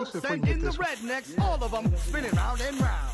and in the rednecks, all of them spinning round and round.